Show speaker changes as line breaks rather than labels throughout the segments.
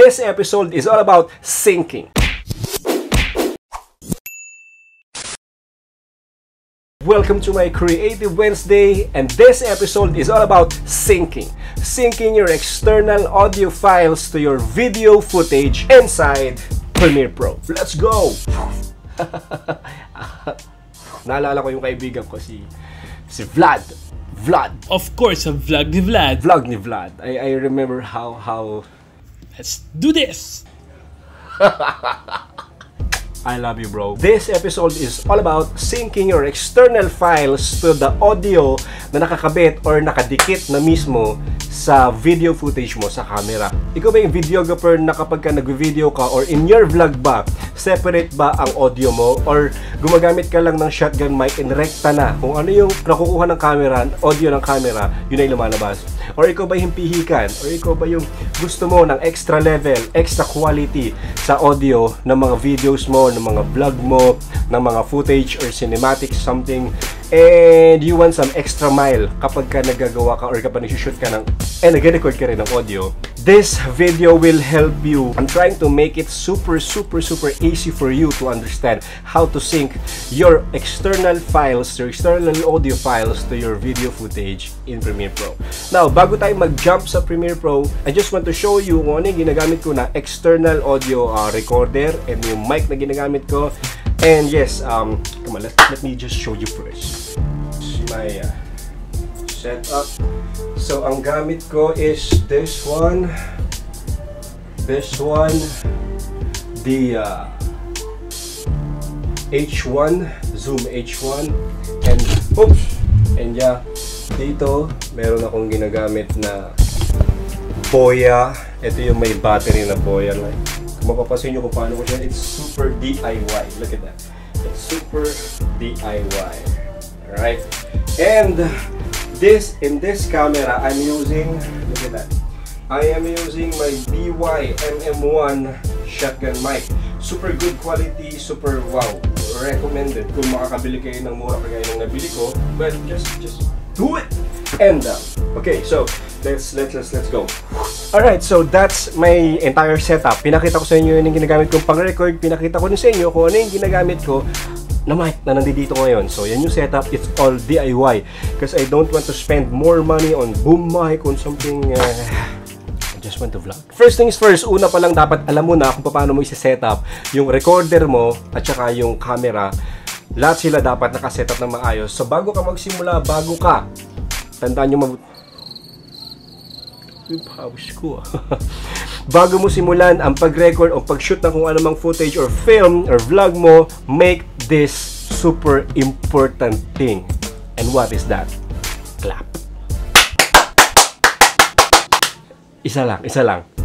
This episode is all about syncing. Welcome to my Creative Wednesday, and this episode is all about syncing. Syncing your external audio files to your video footage inside Premiere Pro. Let's go! Naalala ko yung kaibigan ko si si Vlad. Vlad.
Of course, a vlog ni Vlad.
Vlog ni Vlad. I, I remember how how
Let's do this!
I love you, bro. This episode is all about syncing your external files to the audio na nakakabit or nakadikit na mismo sa video footage mo sa camera. Ikaw ba yung videographer na kapag ka nag-video ka or in your vlog ba, separate ba ang audio mo or gumagamit ka lang ng shotgun mic and rekta na kung ano yung nakukuha ng camera, audio ng camera, yun ay lumalabas. Or ikaw ba yung pihikan? Or ikaw ba yung gusto mo ng extra level, extra quality sa audio ng mga videos mo, ng mga vlog mo, ng mga footage or cinematic something and you want some extra mile kapag ka nagagawa ka or kapag nag-shoot ka ng and nag-record ka rin ng audio this video will help you. I'm trying to make it super super super easy for you to understand how to sync your external files your external audio files to your video footage in Premiere Pro. Now bago tayo mag-jump sa Premiere Pro I just want to show you kung ano yung ginagamit ko na external audio uh, recorder and yung mic na ginagamit ko And yes, um, come on, let, let me just show you first. My uh, setup. So, ang gamit ko is this one, this one, the uh, H1, Zoom H1, and oops, and yeah, dito meron akong ginagamit na Boya. Ito yung may battery na Boya. Like, kung mapapansin nyo kung paano ko siya, it's super DIY. Look at that. It's super DIY. Alright? And this, in this camera, I'm using, look at that. I am using my BY MM1 shotgun mic. Super good quality, super wow. Recommended. Kung makakabili kayo ng mura kagaya ng nabili ko, well, just, just do it! And, uh, okay, so, let's, let's, let's, let's go. Alright, so that's my entire setup. Pinakita ko sa inyo yung ginagamit kong pang-record. Pinakita ko din sa inyo kung ano yung ginagamit ko na mic na nandito ngayon. So, yan yung setup. It's all DIY. Because I don't want to spend more money on boom mic, on something... Uh, just want to vlog. First things first, una pa lang dapat alam mo na kung paano mo i-setup yung recorder mo at saka yung camera. Lahat sila dapat nakasetup ng maayos. So, bago ka magsimula, bago ka, tandaan nyo yung pawis ko ah. Bago mo simulan ang pag-record o pag-shoot ng kung anumang footage or film or vlog mo, make this super important thing. And what is that? Clap. Isa lang, isa lang.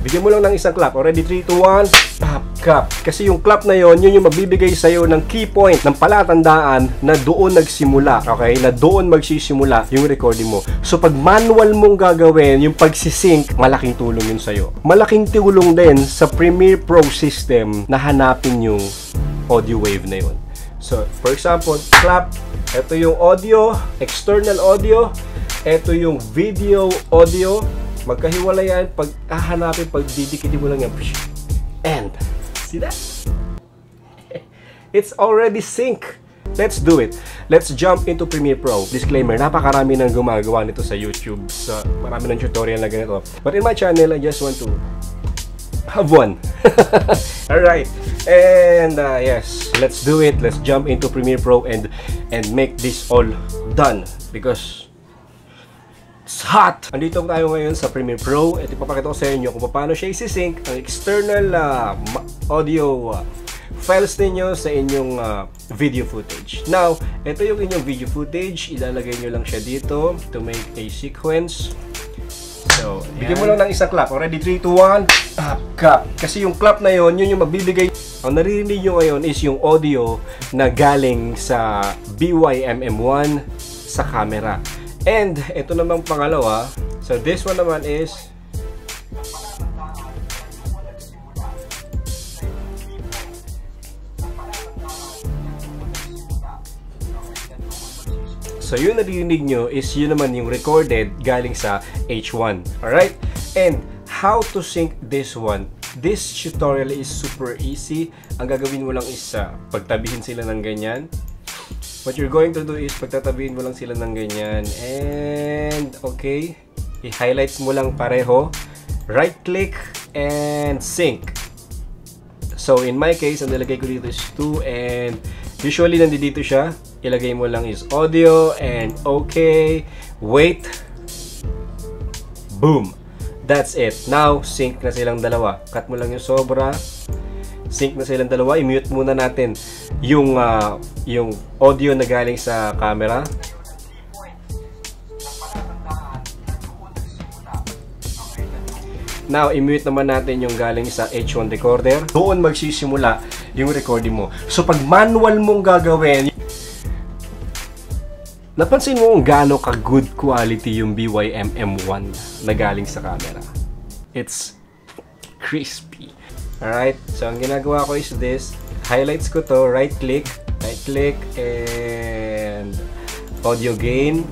Bigyan mo lang ng isang clap. Already 3, 2, 1. Clap, clap. Kasi yung clap na yon, yun yung magbibigay sa'yo ng key point, ng palatandaan na doon nagsimula. Okay? Na doon magsisimula yung recording mo. So pag manual mong gagawin, yung pagsisync, malaking tulong yun sa'yo. Malaking tulong din sa Premiere Pro system na hanapin yung audio wave na yun. So, for example, clap. Ito yung audio, external audio. Ito yung video audio magkahiwala yan pag hahanapin pag didikitin mo lang yan. And see that? It's already sync. Let's do it. Let's jump into Premiere Pro. Disclaimer napakarami nang gumagawa nito sa YouTube sa marami ng tutorial na ganito. But in my channel I just want to have one. Alright and uh, yes let's do it. Let's jump into Premiere Pro and and make this all done. Because It's hot! Andito tayo ngayon sa Premiere Pro at ipapakita ko sa inyo kung paano siya isi-sync ang external uh, audio uh, files ninyo sa inyong uh, video footage. Now, ito yung inyong video footage. Ilalagay nyo lang siya dito to make a sequence. So, bigyan mo lang ng isang clap. Already 3, 2, 1. Ah, clap. Kasi yung clap na yon, yun yung magbibigay. Ang naririnig nyo ngayon is yung audio na galing sa BYMM1 sa camera. And ito namang pangalawa. So this one naman is So yun narinig nyo is yun naman yung recorded galing sa H1. Alright? And how to sync this one. This tutorial is super easy. Ang gagawin mo lang is uh, pagtabihin sila ng ganyan. What you're going to do is pagtatabihin mo lang sila ng ganyan. And, okay. I-highlights mo lang pareho. Right click and sync. So, in my case, ang nilagay ko dito is 2 and usually nandito siya. Ilagay mo lang is audio and okay. Wait. Boom. That's it. Now, sync na silang dalawa. Cut mo lang yung sobra. Sync na silang dalawa. I-mute muna natin yung ah, yung audio na galing sa camera. Now, i-mute naman natin yung galing sa H1 recorder. Doon magsisimula yung recording mo. So, pag manual mong gagawin, napansin mo kung gaano ka good quality yung BYM M1 na galing sa camera. It's crispy. Alright, so ang ginagawa ko is this. Highlights ko to, right click, right click, and audio gain,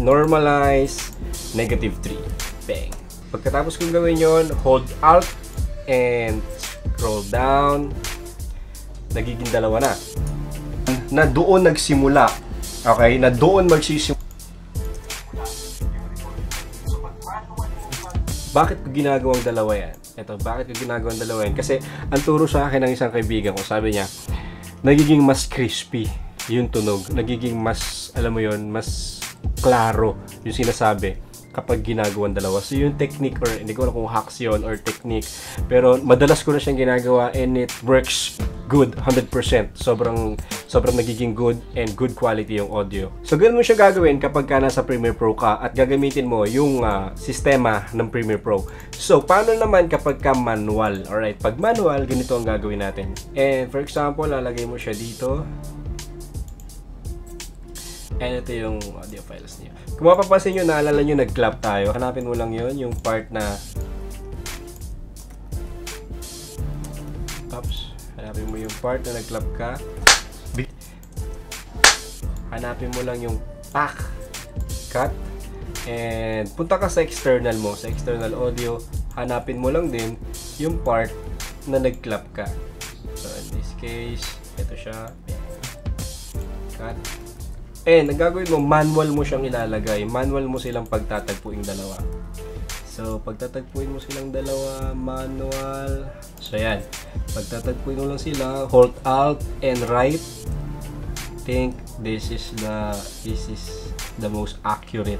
normalize, negative 3. Bang. Pagkatapos kong gawin yon, hold alt and scroll down. Nagiging dalawa na. Na doon nagsimula. Okay? Na doon magsisimula. Bakit ko ginagawang dalawa yan? Ito, bakit ko ginagawang dalawa yan? Kasi ang turo sa akin ng isang kaibigan ko, sabi niya, nagiging mas crispy yung tunog. Nagiging mas, alam mo yon mas klaro yung sinasabi kapag ginagawan dalawa. So yung technique or hindi ko alam kung hacks yun or technique pero madalas ko na siyang ginagawa and it works good 100%. Sobrang sobrang nagiging good and good quality yung audio. So ganun mo siya gagawin kapag ka nasa Premiere Pro ka at gagamitin mo yung ah, sistema ng Premiere Pro. So paano naman kapag ka manual? Alright, pag manual, ganito ang gagawin natin. And for example, lalagay mo siya dito. And ito yung audio files niya. Kung mapapansin nyo, naalala nyo, nag-clap tayo. Hanapin mo lang yon yung part na... Oops. Hanapin mo yung part na nag-clap ka. Hanapin mo lang yung pack. Cut. And punta ka sa external mo, sa external audio. Hanapin mo lang din yung part na nag-clap ka. So in this case, ito siya. Cut. Eh, nagagawin mo, manual mo siyang ilalagay. Manual mo silang pagtatagpuing dalawa. So, pagtatagpuin mo silang dalawa, manual. So, yan. Pagtatagpuin mo lang sila, hold alt and right. Think this is the this is the most accurate.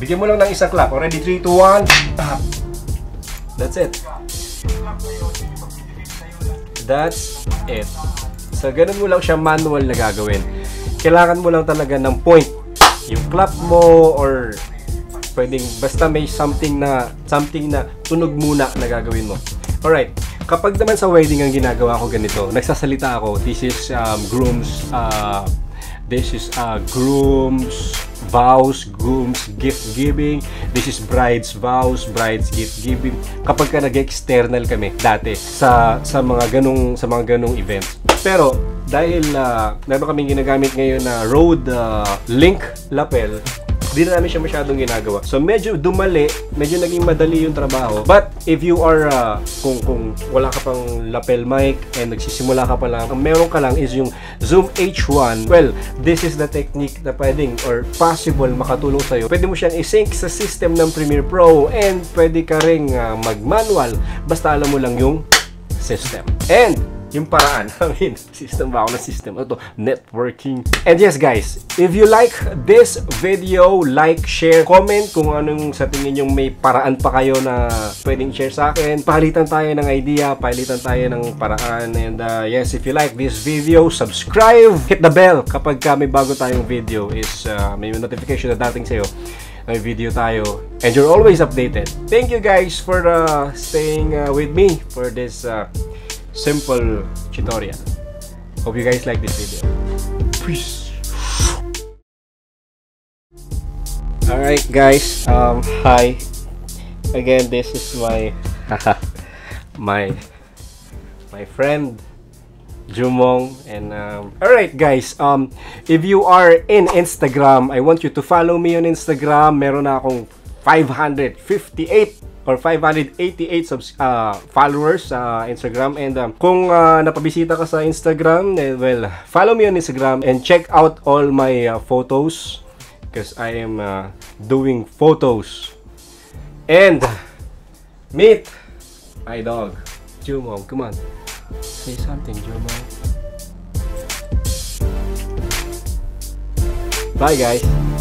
Bigyan mo lang ng isang clap. Already 3, 2, 1. Tap. That's it. That's it. So, ganun mo lang siya manual na gagawin. Kailangan mo lang talaga ng point. Yung clap mo or pwedeng basta may something na something na tunog muna na gagawin mo. Alright. Kapag naman sa wedding ang ginagawa ko ganito, nagsasalita ako, this is um, groom's uh, this is uh, groom's vows, groom's gift giving. This is bride's vows, bride's gift giving. Kapag ka nag-external kami dati sa sa mga ganong sa mga ganong events. Pero dahil uh, meron kaming ginagamit ngayon na Rode uh, Link lapel, di na namin siya masyadong ginagawa. So medyo dumali, medyo naging madali yung trabaho. But if you are uh, kung kung wala ka pang lapel mic and nagsisimula ka pa lang, ang meron ka lang is yung Zoom H1. Well, this is the technique na pwedeng or possible makatulong sa'yo. Pwede mo siyang i-sync sa system ng Premiere Pro and pwede ka ring uh, mag-manual basta alam mo lang yung system. And yung paraan. Mean, system ba ako ng system? Ito, networking. And yes guys, if you like this video, like, share, comment kung anong sa tingin yung may paraan pa kayo na pwedeng share sa akin. Palitan tayo ng idea, palitan tayo ng paraan. And uh, yes, if you like this video, subscribe, hit the bell kapag ka may bago tayong video is uh, may notification na dating sa'yo may video tayo and you're always updated. Thank you guys for uh, staying uh, with me for this uh, simple tutorial. Hope you guys like this video. Peace. Alright guys, um, hi. Again, this is my my my friend Jumong and um, alright guys um if you are in Instagram I want you to follow me on Instagram meron na akong 558 or 588 subs, uh, followers sa Instagram. And um, kung uh, napabisita ka sa Instagram eh, well follow me on Instagram and check out all my uh, photos. Because I am uh, doing photos. And meet my dog Jumong come on. Say something Jumong bye guys